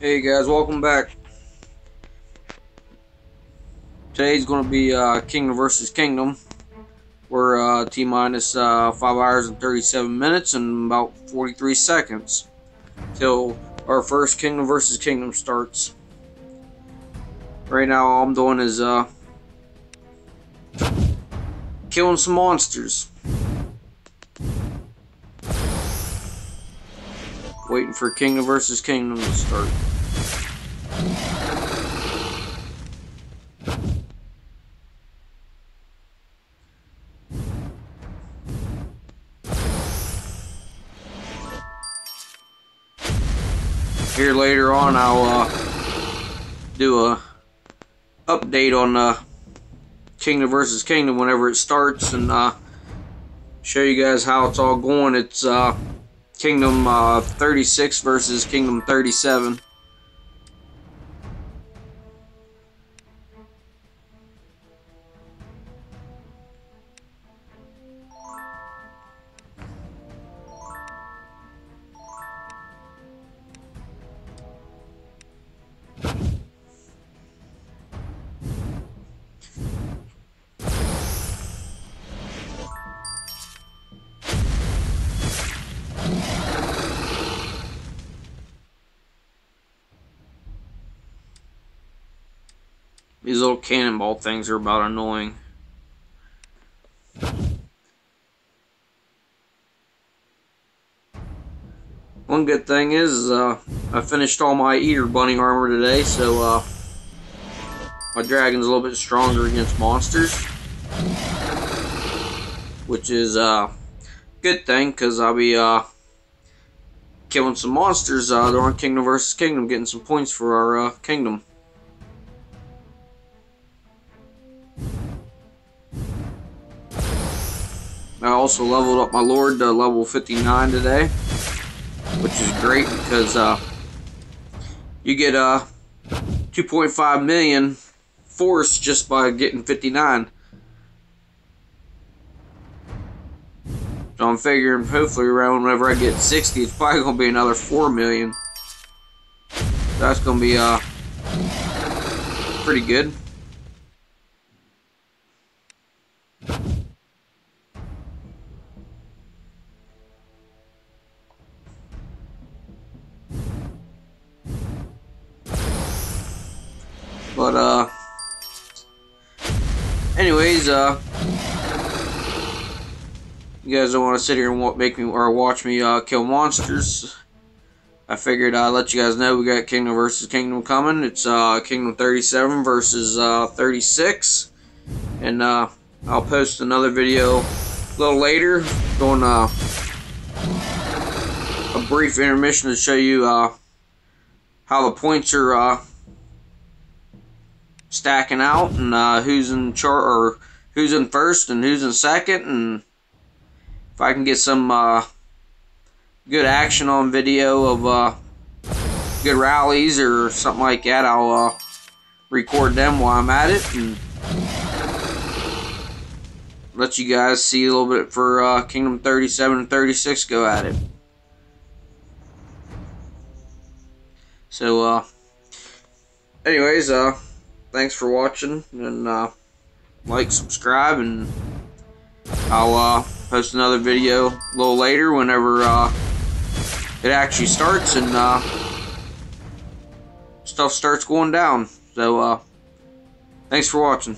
Hey guys, welcome back. Today's going to be uh, Kingdom versus Kingdom. We're uh, T minus uh, 5 hours and 37 minutes and about 43 seconds till our first Kingdom versus Kingdom starts. Right now, all I'm doing is uh, killing some monsters. Waiting for Kingdom versus Kingdom to start. Here later on, I'll uh, do a update on uh, Kingdom versus Kingdom whenever it starts and uh, show you guys how it's all going. It's uh, Kingdom uh, 36 versus Kingdom 37. These little cannonball things are about annoying. One good thing is, uh, I finished all my Easter Bunny armor today, so uh, my dragon's a little bit stronger against monsters. Which is a uh, good thing, because I'll be uh, killing some monsters uh, during Kingdom vs. Kingdom, getting some points for our uh, kingdom. I also leveled up my Lord to level 59 today, which is great because uh, you get uh, 2.5 million force just by getting 59. So I'm figuring hopefully around whenever I get 60, it's probably going to be another 4 million. That's going to be uh, pretty good. But, uh, anyways, uh, you guys don't want to sit here and make me, or watch me, uh, kill monsters. I figured I'd let you guys know we got Kingdom versus Kingdom coming. It's, uh, Kingdom 37 versus, uh, 36. And, uh, I'll post another video a little later doing, uh, a brief intermission to show you, uh, how the points are, uh, stacking out and uh, who's in chart or who's in first and who's in second and if I can get some uh, good action on video of uh, good rallies or something like that I'll uh, record them while I'm at it and let you guys see a little bit for uh, Kingdom 37 and 36 go at it. So uh anyways uh thanks for watching and uh, like subscribe and I'll uh, post another video a little later whenever uh, it actually starts and uh, stuff starts going down. So uh, thanks for watching